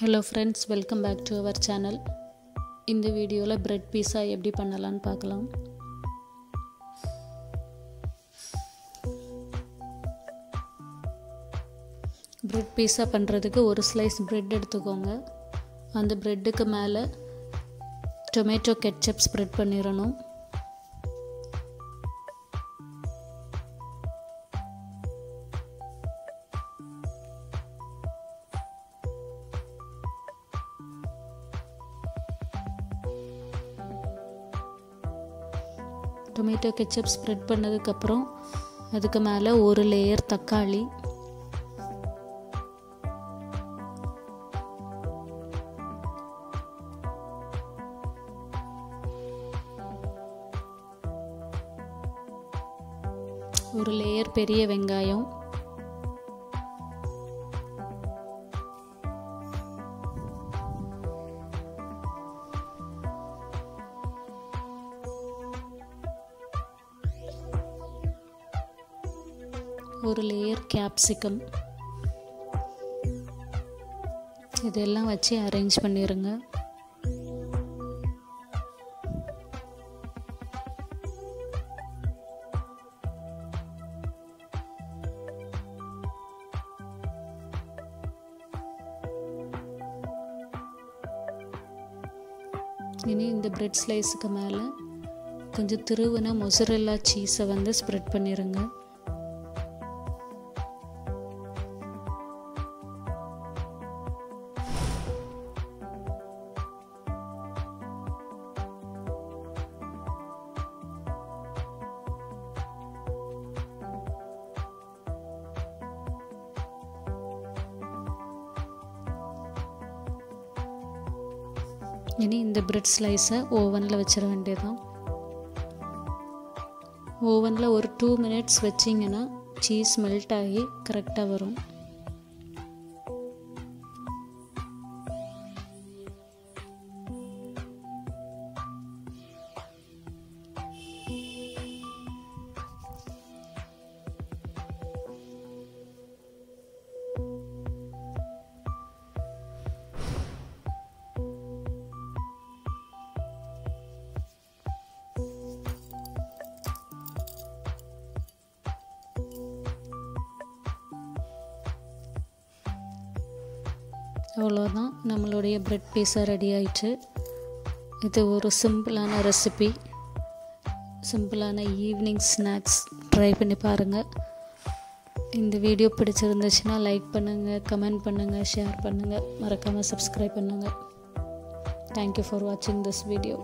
Hello friends welcome back to our channel இந்த வீடியோவில் bread பீஸா எப்படி பண்ணலான்னு பார்க்கலாம். பிரெட் பீஸா பண்ணுறதுக்கு ஒரு ஸ்லைஸ் பிரெட் எடுத்துக்கோங்க. அந்த பிரெட்டுக்கு மேலே டொமேட்டோ கெட்சப் ஸ்ப்ரெட் பண்ணிடணும். டொமேட்டோ கெச்சப் ஸ்ப்ரெட் பண்ணதுக்கப்புறம் அதுக்கு மேலே ஒரு லேயர் தக்காளி. ஒரு லேயர் பெரிய வெங்காயம். ஒரு லேயர் கேப்சிகம் இதெல்லாம் வச்சு அரேஞ்ச் பண்ணிடுங்க இனி இந்த பிரெட் ஸ்லைஸுக்கு மேலே கொஞ்சம் திருவுன மொசரெல்லா சீஸை வந்து ஸ்ப்ரெட் பண்ணிடுங்க இனி இந்த பிரெட் ஸ்லைஸை ஓவனில் வச்சிட வேண்டியதான் ஓவனில் ஒரு டூ மினிட்ஸ் வச்சிங்கன்னா சீஸ் மெல்ட் ஆகி கரெக்டாக வரும். அவ்வளோதான். நம்மளுடைய ப்ரெட் பீஸா ரெடி ஆயிடுச்சு இது ஒரு சிம்பிளான ரெசிபி சிம்பிளான ஈவினிங் ஸ்நாக்ஸ் ட்ரை பண்ணி பாருங்கள் இந்த வீடியோ பிடிச்சிருந்துச்சுன்னா லைக் பண்ணுங்கள் கமெண்ட் பண்ணுங்கள் ஷேர் பண்ணுங்கள் மறக்காமல் சப்ஸ்கிரைப் பண்ணுங்கள் தேங்க்யூ ஃபார் வாட்சிங் திஸ் வீடியோ